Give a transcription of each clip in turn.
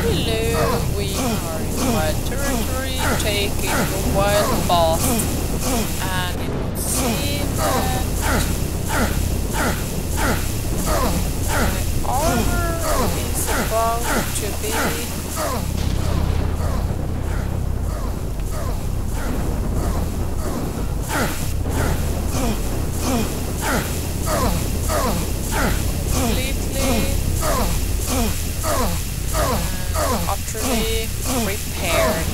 Hello, we are in wild territory, taking a wild bath, and it would seem that the armor is about to be utterly repaired.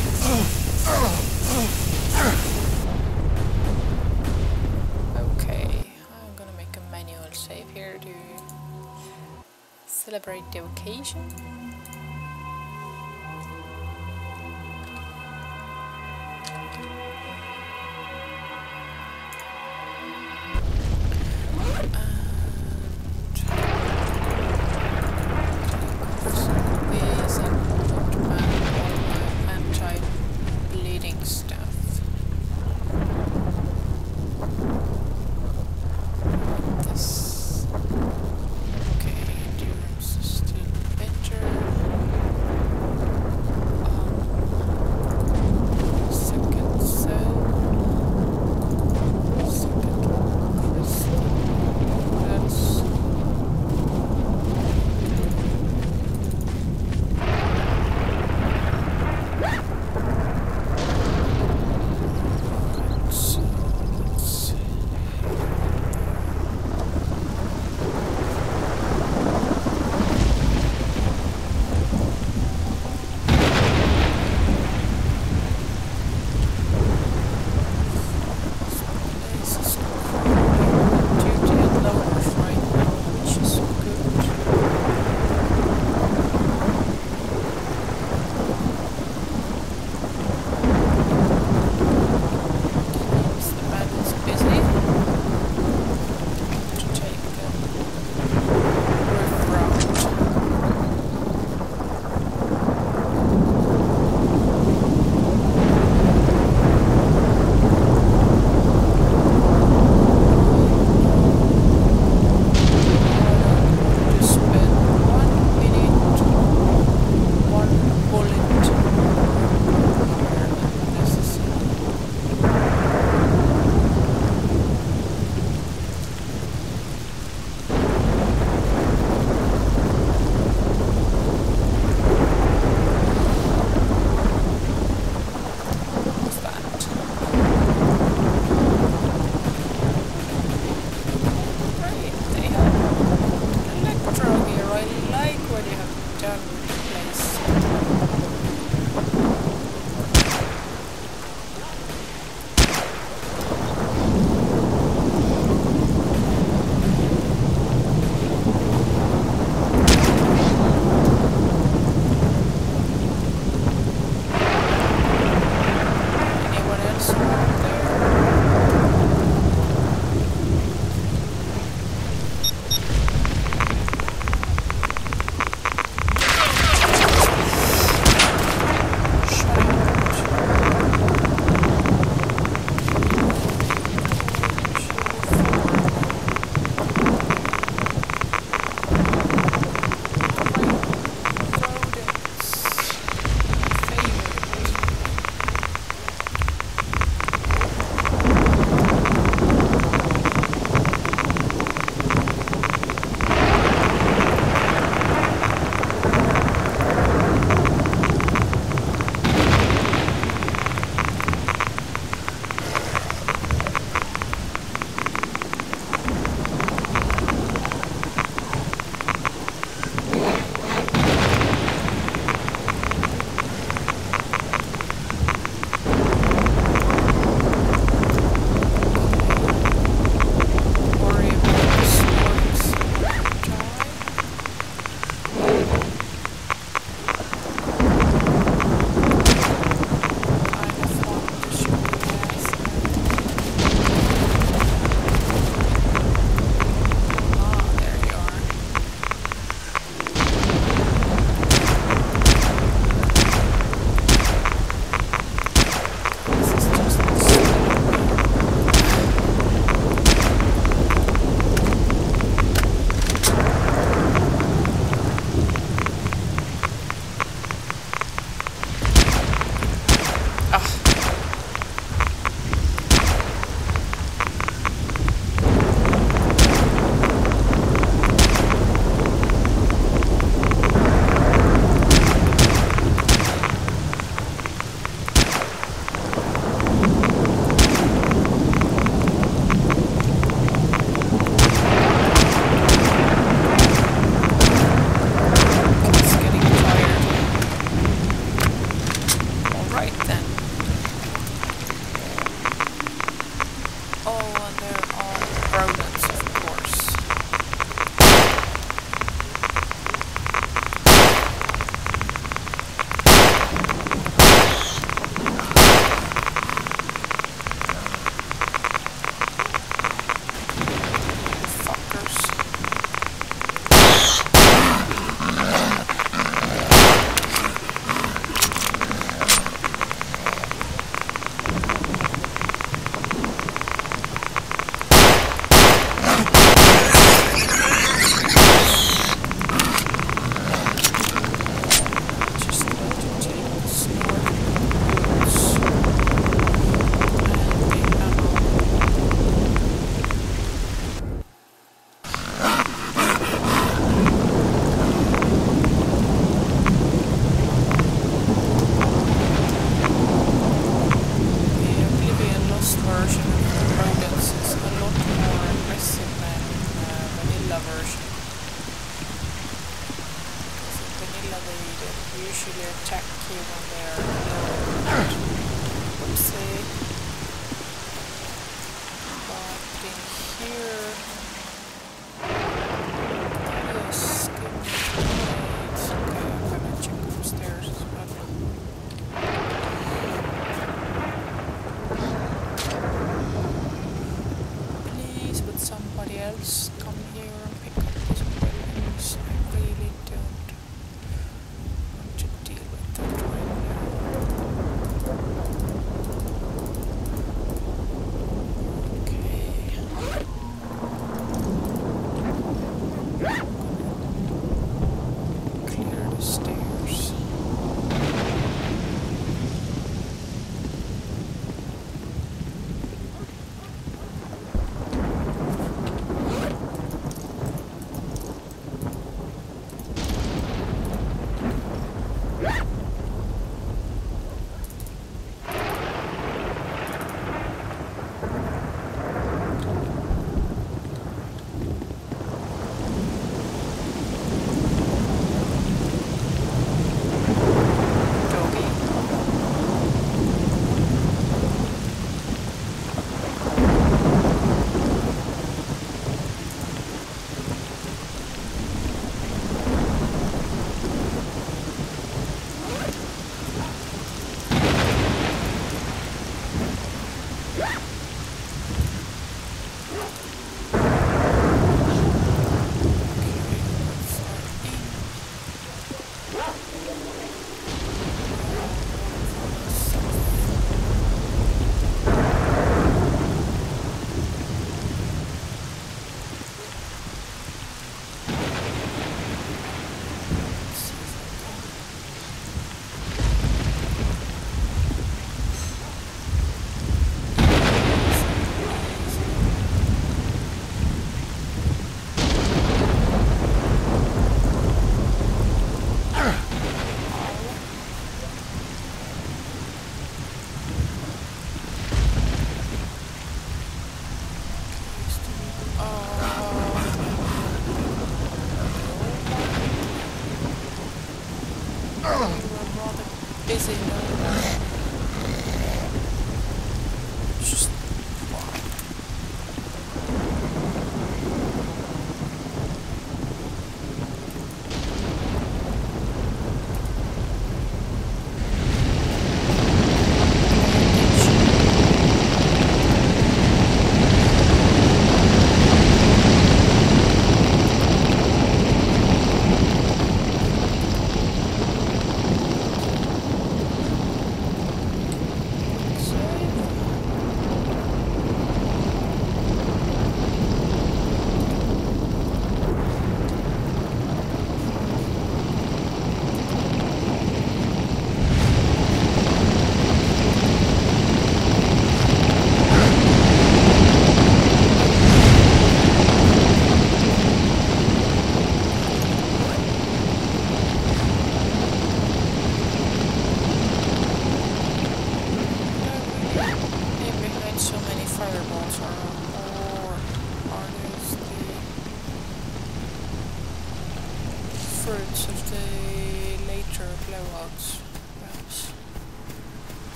Okay, I'm gonna make a manual save here to celebrate the occasion.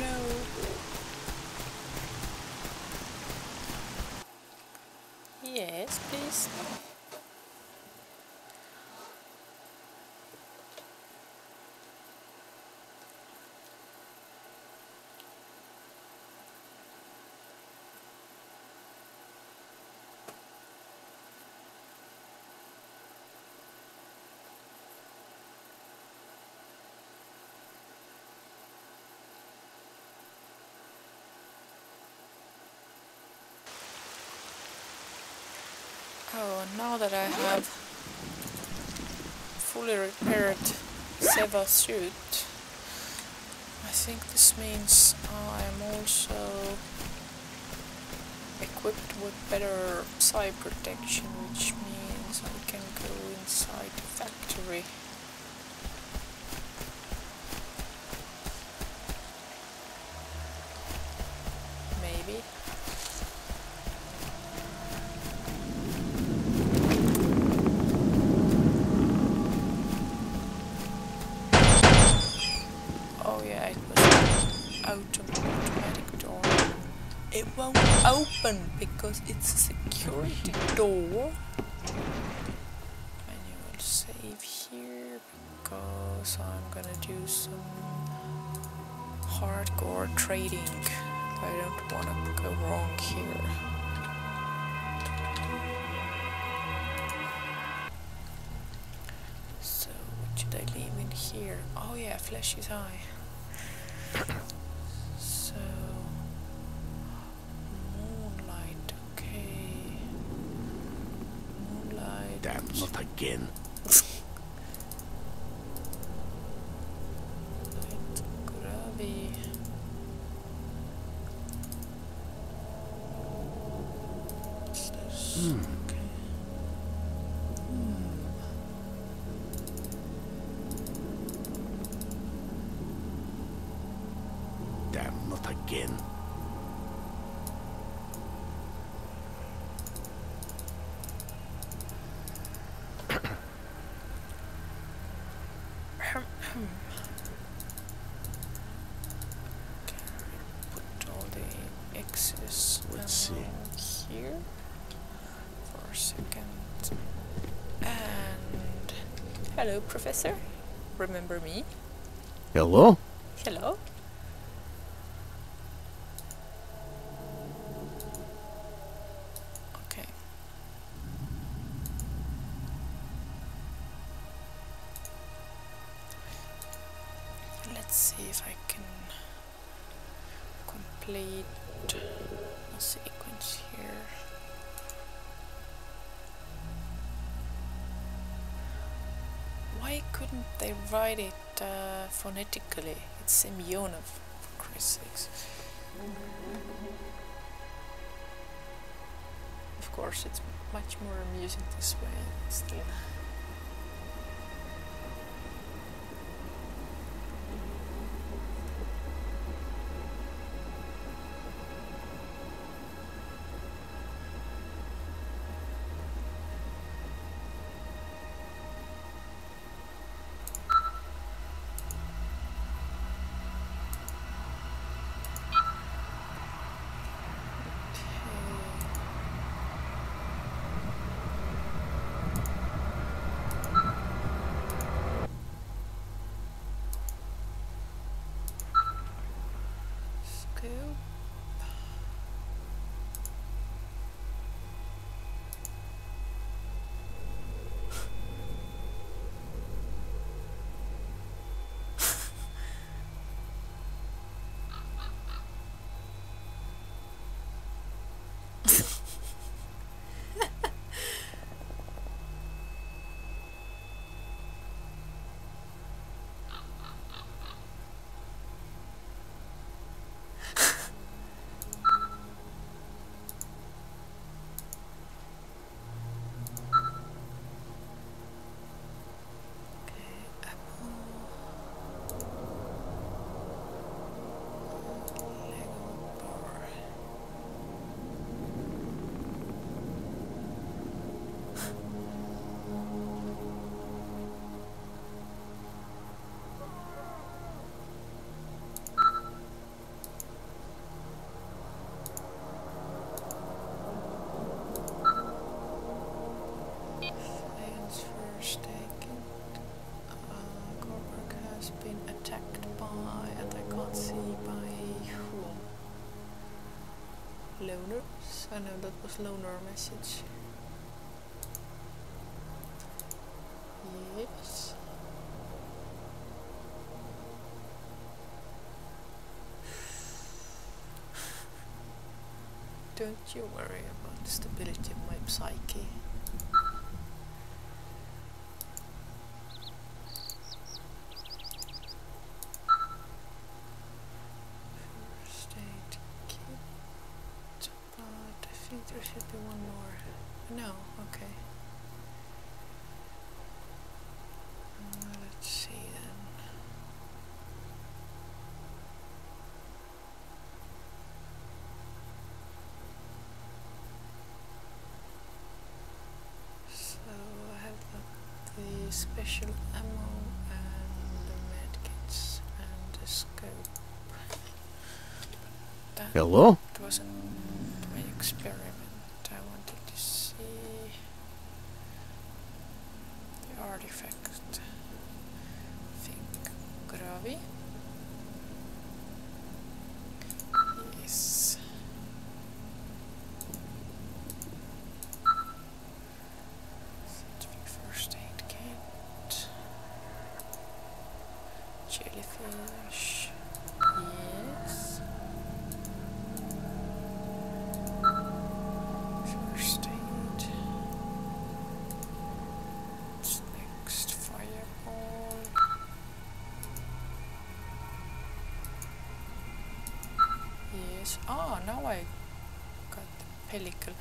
No. Yes, please. that I have fully repaired Seva suit. I think this means I am also equipped with better psi protection, which means I can go inside the factory. Oh, autom automatic door. It won't open because it's a security door. And you will save here because I'm gonna do some hardcore trading. I don't wanna go wrong here. So what should I leave in here? Oh yeah, Fleshy's is So not again. Put all the X's Let's ammo here for a second. And hello, Professor. Remember me? Hello? Hello. Write it uh, phonetically? It's Semyonov, for Christ's sakes. Of course, it's much more amusing this way. Still. I know that was loner message. Yes. Don't you worry about the stability of my psyche. First aid kit, but I think there should be one more. No, okay. Uh, let's see then. So I have the special ammo and the medkits and the scope. Hello? It wasn't my experiment. I wanted to see the artifact thing. Gravi? Yes. Scientific first aid kit. Jellyfish. Yes. First aid. What's next? Fireball. Yes. Oh, now I got the pellicle.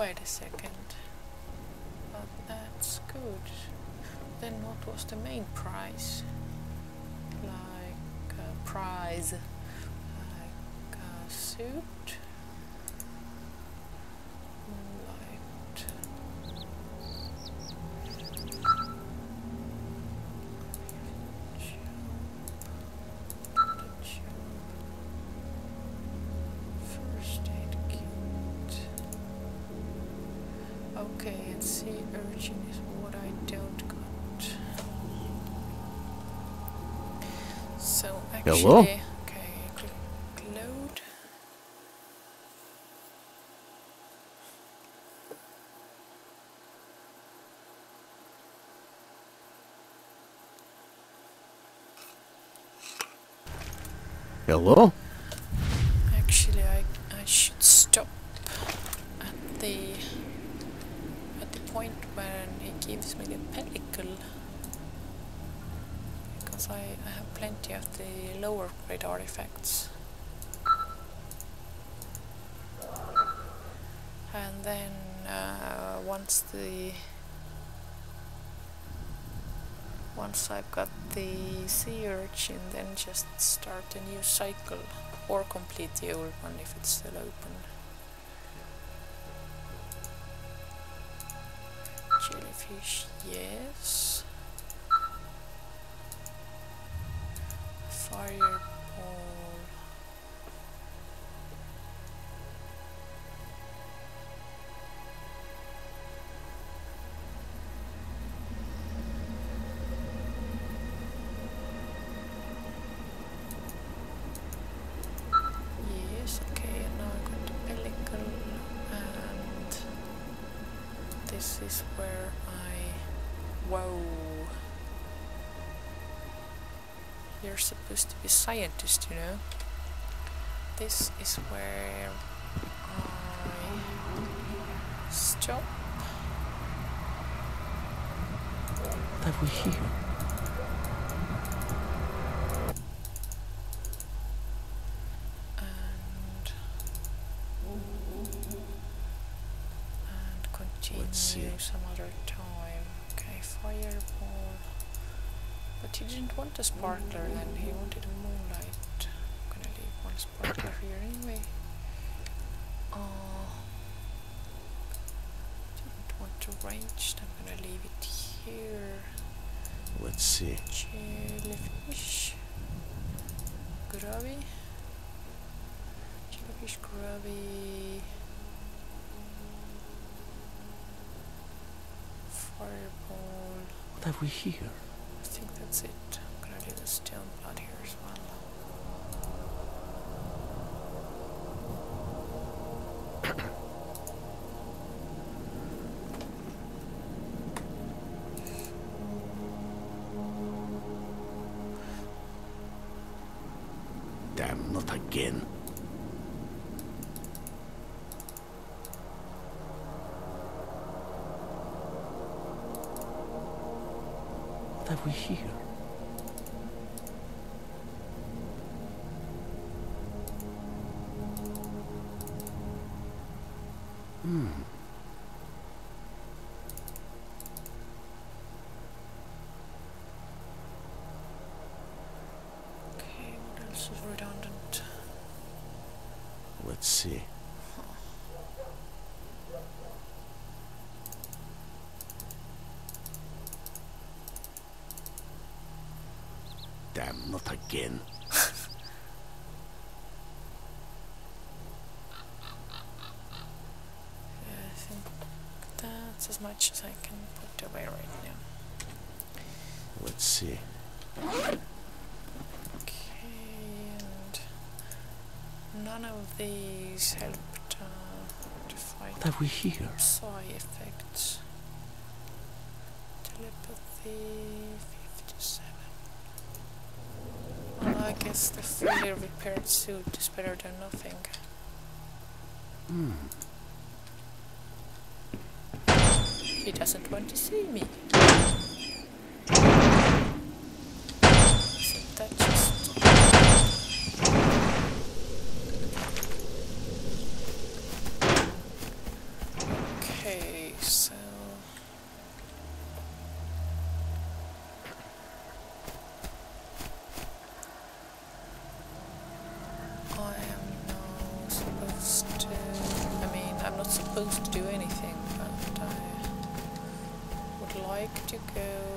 Wait a second. But that's good. Then what was the main prize? Like a prize. Like a suit? Actually, Hello? okay, click load. Hello? Actually, I I should stop at the at the point when he gives me the pellicle because I, I have plenty of the lower grade artifacts. And then uh, once the once I've got the sea urchin, then just start a new cycle or complete the old one if it's still open. Jellyfish, yes. To be scientist, you know. This is where I stop That we here? and continue some other time. Okay, fireball. But he didn't want a sparkler then, he wanted a moonlight. I'm gonna leave one sparkler here anyway. Uh, didn't want to range, I'm gonna leave it here. Let's see. Jellyfish. Gravi. Jellyfish, gravi. Fireball. What have we here? I think that's it. I'm gonna do the stone blood here as well. Have we here? again. I think that's as much as I can put away right now. Let's see. Okay, and none of these helped uh, to fight that we hear. psi effects. Telepathy. guess the fully repaired suit is better than nothing. Mm. He doesn't want to see me. to go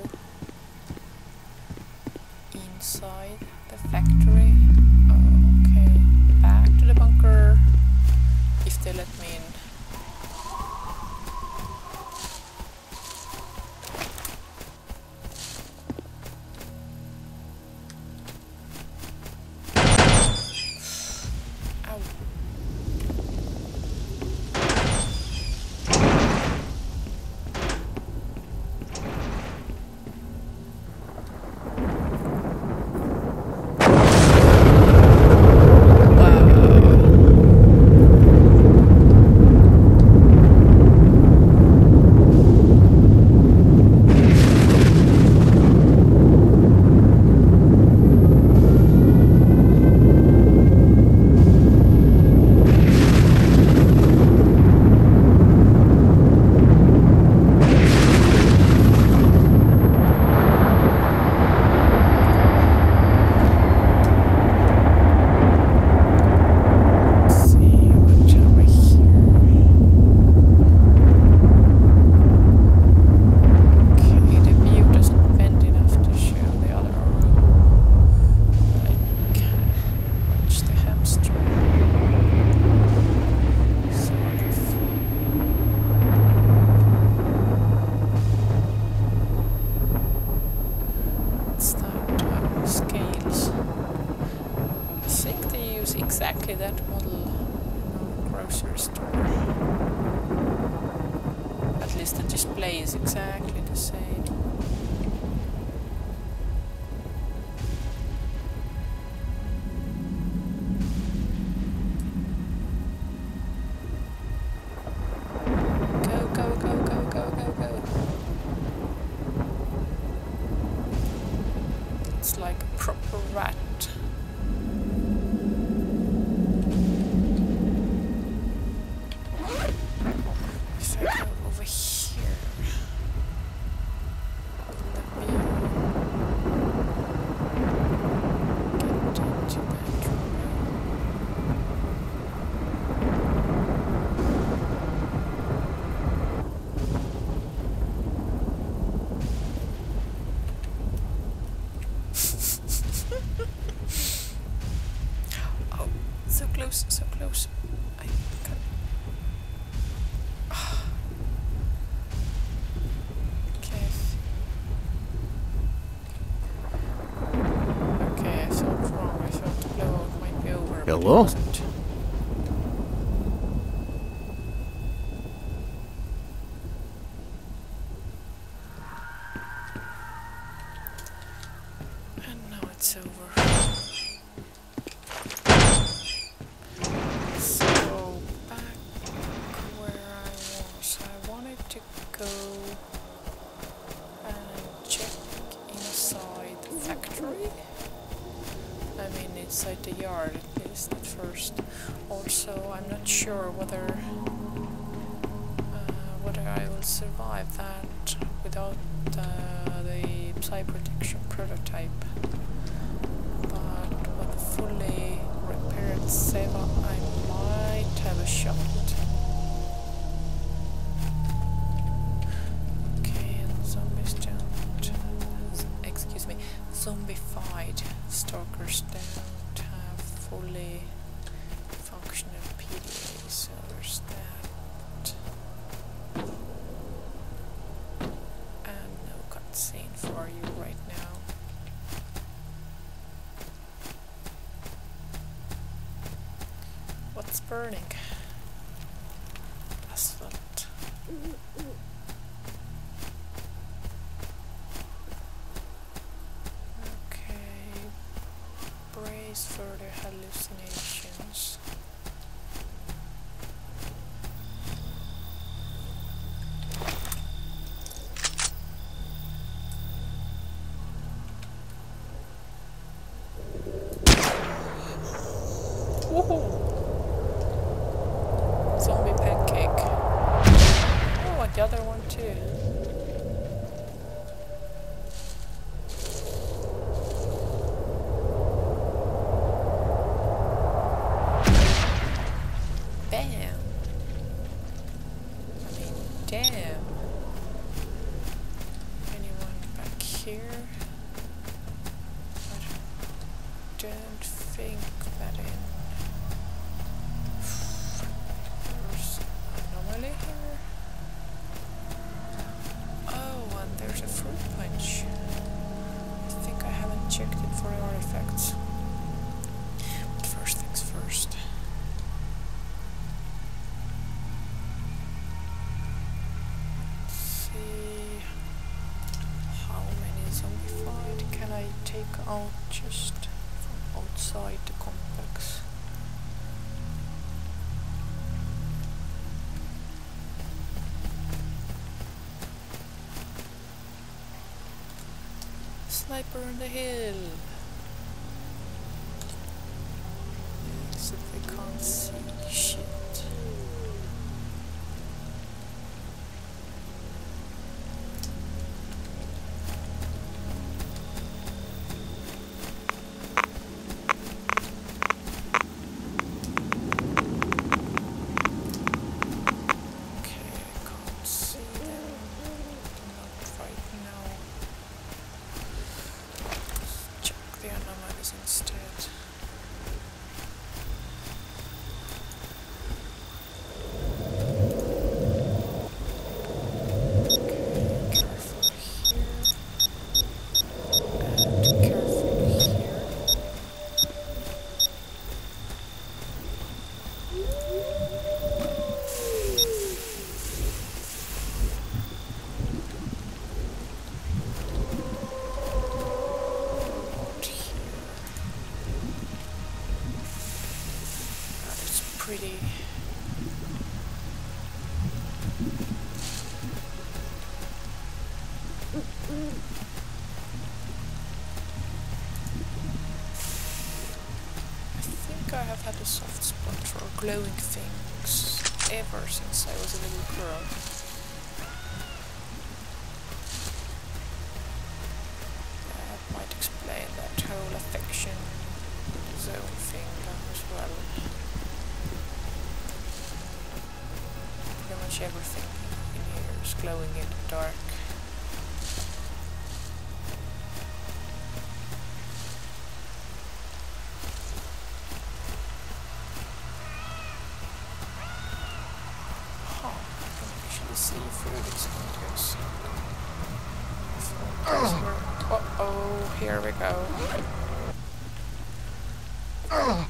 Hello? And now it's over. burning asphalt. Mm-hmm. out just from outside the complex. Sniper on the hill! soft spot for glowing things ever since I was a little girl. Here we go. Ugh.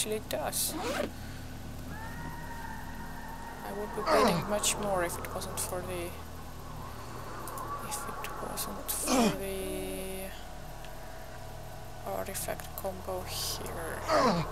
Actually it does. I would be waiting much more if it wasn't for the... If it wasn't for the artifact combo here.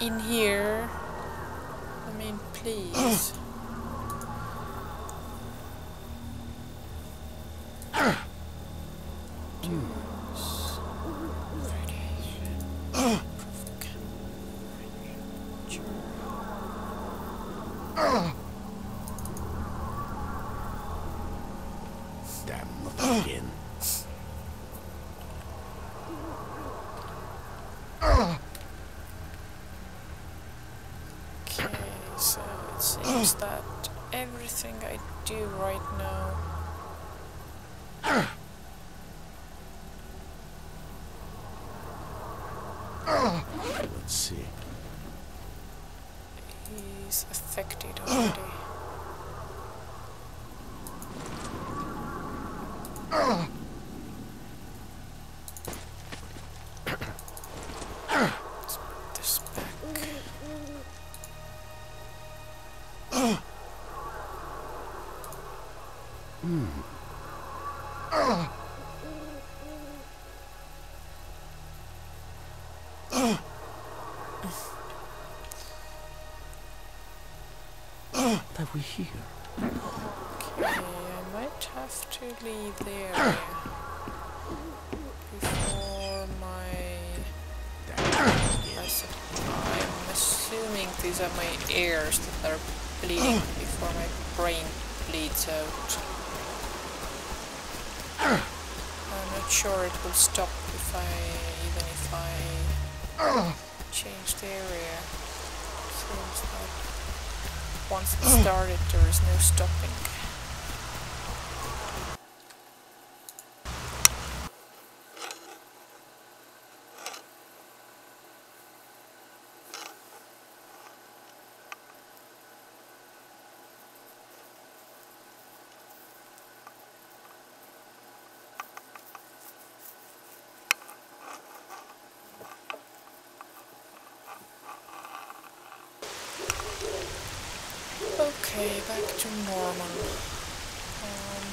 In here. I mean, please. Juice. Radiation. Provoke. Radiation. Damn, not again. Okay, so it seems that everything I do right now. Let's see. He's affected already. Let's put this back. That we here. Okay, I might have to leave there before my. I'm assuming these are my ears that are bleeding before my brain bleeds out. I'm not sure it will stop if I, even if I change the area. Seems that once it started there is no stopping. Okay, back to normal. Um,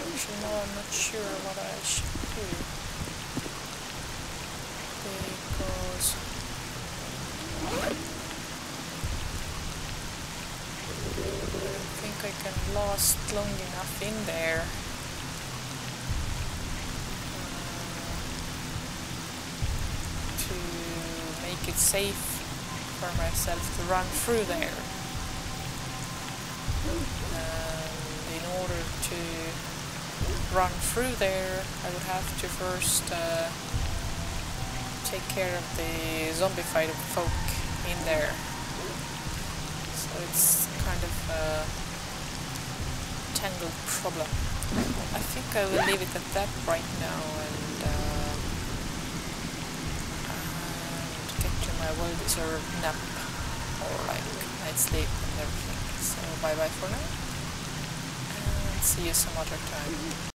actually, no, I'm not sure what I should do. Because... I think I can last long enough in there. Uh, to make it safe for myself to run through there. And in order to run through there, I would have to first uh, take care of the zombified folk in there. So it's kind of a tangled problem. I think I will leave it at that right now and, uh, and get will my well-deserved nap or like night sleep and everything. So bye bye for now and see you some other time.